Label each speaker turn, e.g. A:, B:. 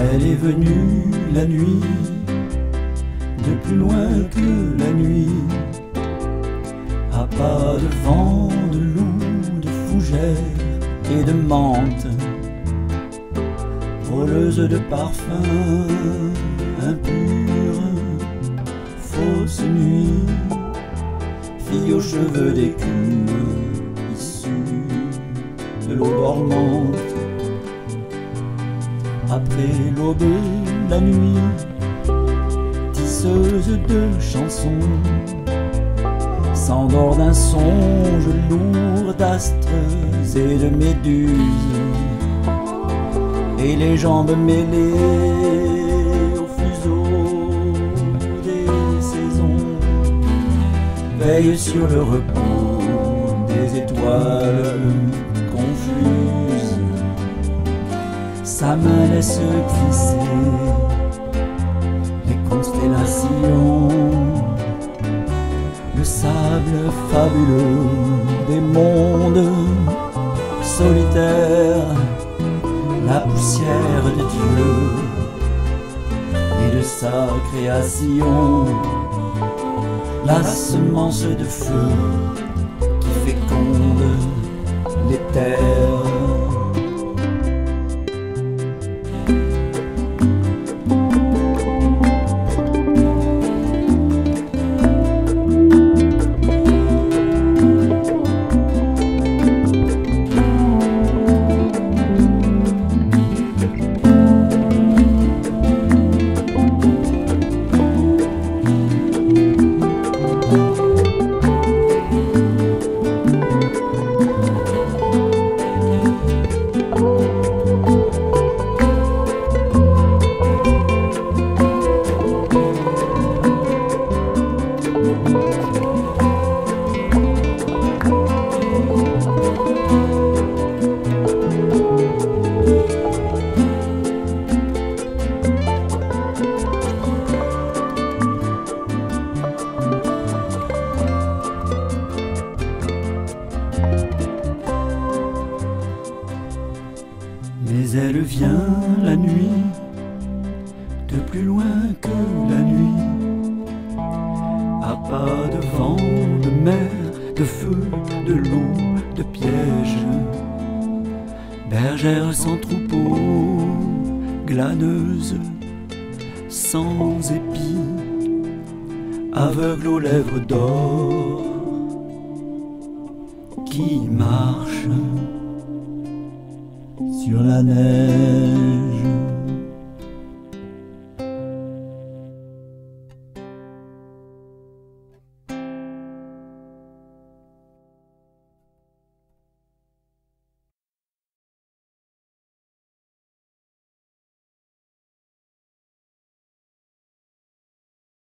A: Elle est venue la nuit, de plus loin que la nuit, à pas de vent, de loup, de fougère et de menthe, voleuse de parfums impure, fausse nuit, fille aux cheveux d'écume, issue de l'eau dormante. Après l'aube, la nuit, tisseuse de chansons, s'endort d'un songe lourd d'astres et de méduses, et les jambes mêlées au fuseau des saisons veillent sur le repos des étoiles Sa main laisse glisser les constellations le sable fabuleux des mondes solitaires, la poussière de Dieu et de sa création, la semence de feu qui féconde les terres. Mais elle vient la nuit, de plus loin que la nuit, à pas de vent, de mer, de feu, de loup, de piège, bergère sans troupeau, glaneuse, sans épis, aveugle aux lèvres d'or, qui marche sur la neige.